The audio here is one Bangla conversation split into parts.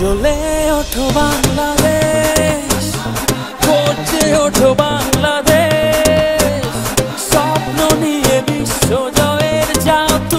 চলে ওঠো বাংলাদেশ। করছে ওঠো বাংলাদেশ। স্বপ্ন নিয়ে বিশ্ব জয়ের যাও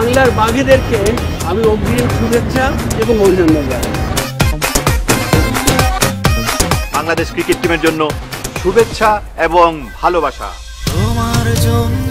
বাংলার বাঘেদেরকে আমি অগ্রিম শুভেচ্ছা এবং অভিনন্দন জানাই। বাংলাদেশ ক্রিকেট টিমের জন্য শুভেচ্ছা এবং ভালোবাসা। তোমার জন্য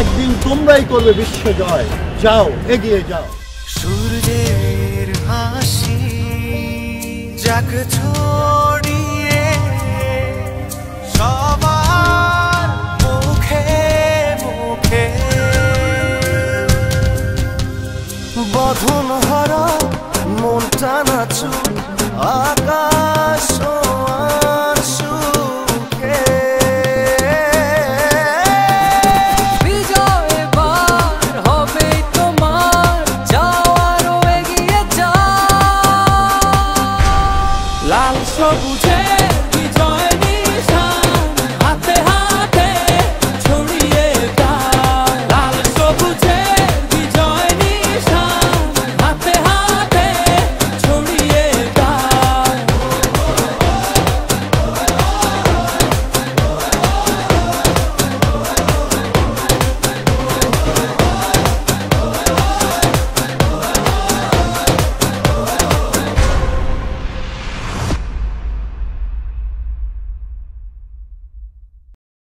একদিন তোমরাই করবে বিশ্ব জয়। যাও এগিয়ে যাও। সূর্যের হাসি যাক ছড়িয়ে সবার মুখে মুখে। বধন হরা মনটা নাচু আকাশ 我不退